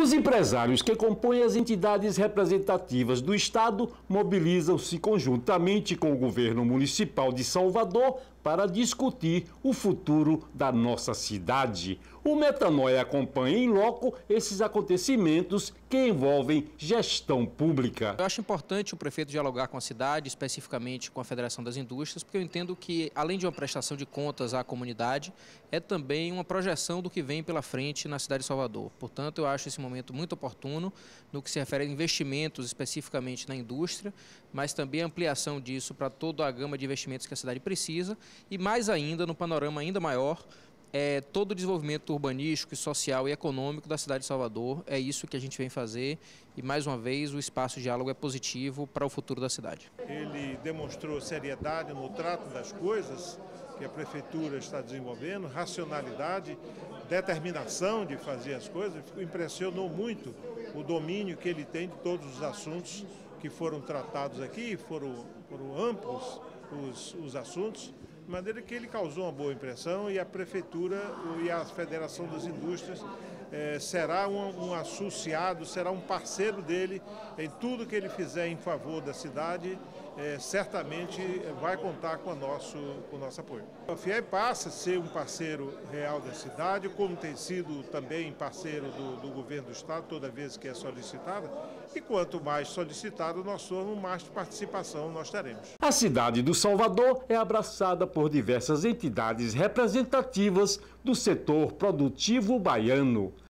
Os empresários que compõem as entidades representativas do Estado mobilizam-se conjuntamente com o governo municipal de Salvador para discutir o futuro da nossa cidade. O Metanoia acompanha em loco esses acontecimentos que envolvem gestão pública. Eu acho importante o prefeito dialogar com a cidade, especificamente com a Federação das Indústrias, porque eu entendo que, além de uma prestação de contas à comunidade, é também uma projeção do que vem pela frente na cidade de Salvador. Portanto, eu acho esse momento muito oportuno no que se refere a investimentos especificamente na indústria, mas também a ampliação disso para toda a gama de investimentos que a cidade precisa e mais ainda, no panorama ainda maior, é, todo o desenvolvimento urbanístico, social e econômico da cidade de Salvador. É isso que a gente vem fazer e, mais uma vez, o espaço de diálogo é positivo para o futuro da cidade. Ele demonstrou seriedade no trato das coisas que a prefeitura está desenvolvendo, racionalidade, determinação de fazer as coisas. Impressionou muito o domínio que ele tem de todos os assuntos que foram tratados aqui, foram, foram amplos os, os assuntos de maneira que ele causou uma boa impressão e a Prefeitura e a Federação das Indústrias eh, será um, um, associado, será um parceiro dele em tudo que ele fizer em favor da cidade, eh, certamente vai contar com, nosso, com o nosso apoio. A FIEB passa a ser um parceiro real da cidade, como tem sido também parceiro do, do governo do Estado toda vez que é solicitada, e quanto mais solicitado nós somos, mais participação nós teremos. A cidade do Salvador é abraçada por diversas entidades representativas do setor produtivo baiano.